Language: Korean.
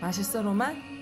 맛있어 로만?